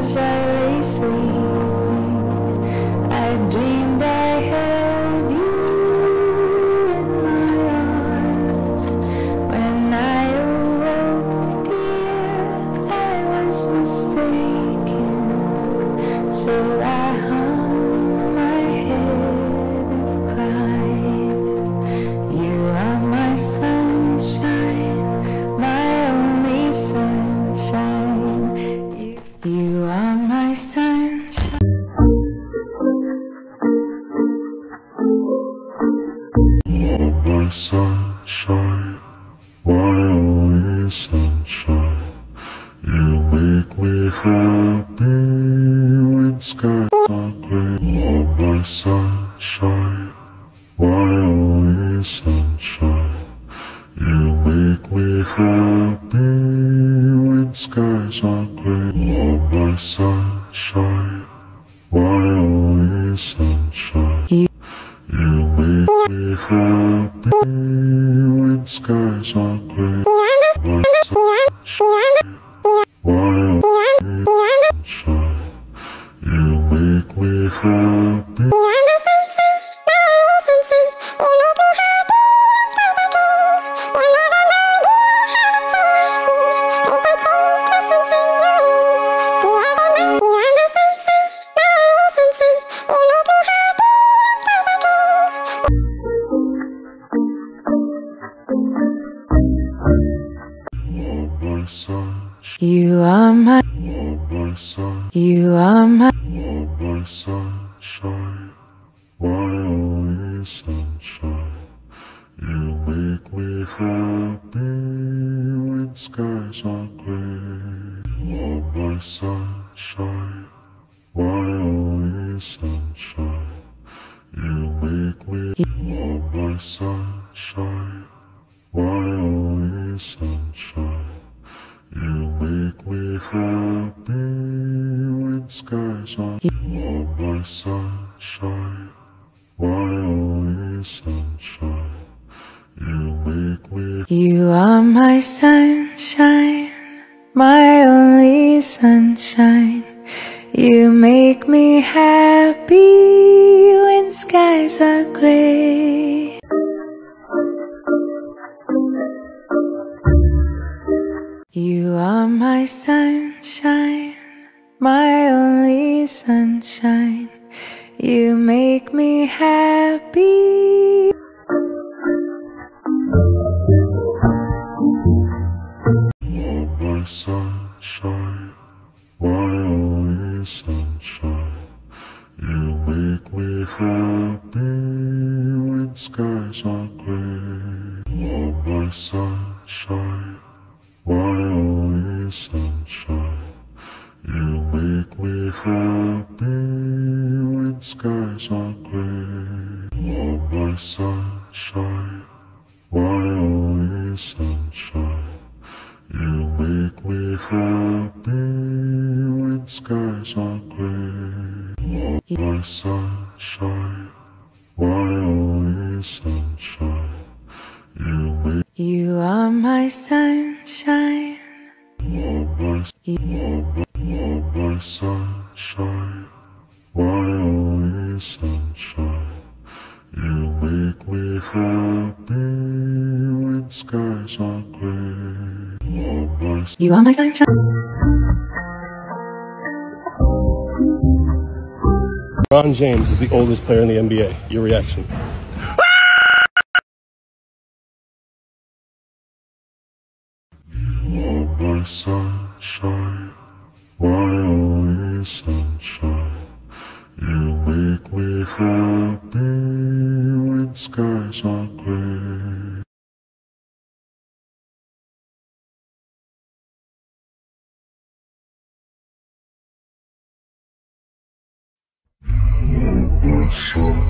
as I lay sleeping, my sunshine, my only sunshine. You make me happy when skies are gray. You're my sunshine, my only sunshine. You make me happy when skies are gray. You're my sunshine, my only sunshine. You- You make me happy make me happy. You're my You are my, you're my sun, you are my, you're my sunshine, my only sunshine. You make me happy when skies are gray. You're my sunshine, my only sunshine. You make me, you're my sunshine, my only sunshine. You make me happy when skies are You're my sunshine, my only sunshine. You make me you are my sunshine, my only sunshine. You make me happy when skies are gray. You are my sunshine, my sunshine. You make me happy. You're my sunshine, my only sunshine. You make me happy when skies are gray. You're my sunshine, my only sunshine. You make me happy when skies are gray. You're my sunshine, my only sunshine. You make me happy when skies are gray. You're my sunshine, my only sunshine. You make You are my sunshine. you're my you're my, you're my sunshine, my only sunshine. You make me happy when skies are gray. You're my You are my sunshine. LeBron James is the oldest player in the NBA. Your reaction? You're my sunshine, my sunshine. You make me happy when skies are gray. You're my sunshine.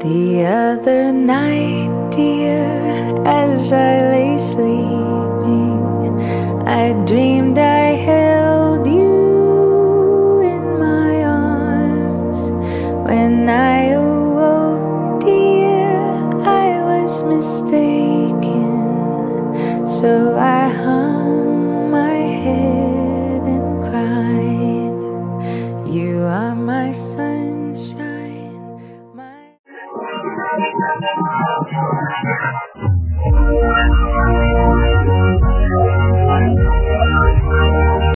The other night, dear, as I lay sleeping, I dreamed I held you in my arms. When I awoke, dear, I was mistaken. So I hung my head and cried. You are my sunshine,